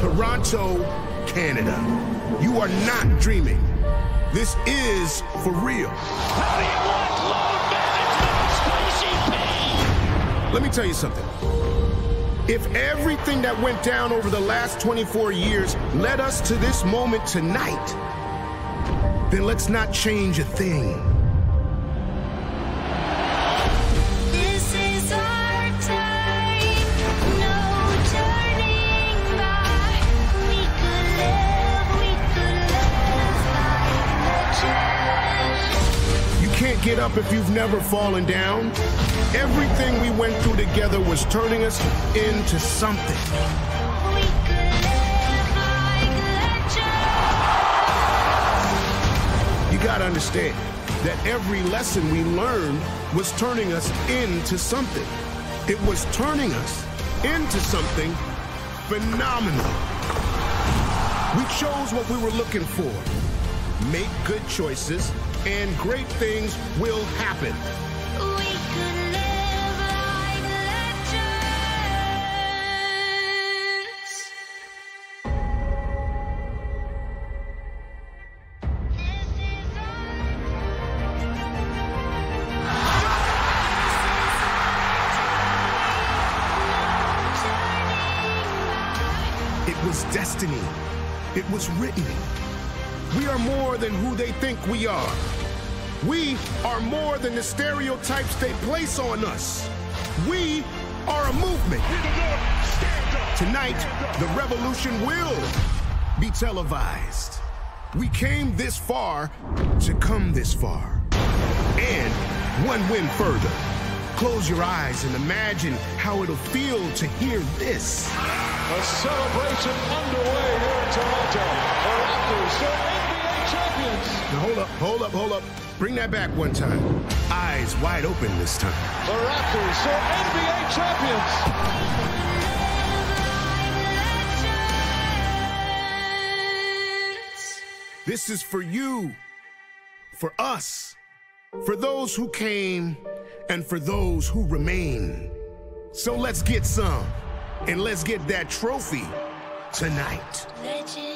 Toronto, Canada. You are not dreaming. This is for real. Let me tell you something. If everything that went down over the last 24 years led us to this moment tonight, then let's not change a thing. Get up if you've never fallen down. Everything we went through together was turning us into something. You gotta understand that every lesson we learned was turning us into something. It was turning us into something phenomenal. We chose what we were looking for. Make good choices, and great things will happen. We could live like legends. It was destiny. It was written. We are more than who they think we are. We are more than the stereotypes they place on us. We are a movement. Tonight, the revolution will be televised. We came this far to come this far. And one win further. Close your eyes and imagine how it'll feel to hear this. A celebration underway here Now hold up, hold up, hold up. Bring that back one time. Eyes wide open this time. The Raptors are NBA champions. This is for you, for us, for those who came, and for those who remain. So let's get some, and let's get that trophy tonight. Legends.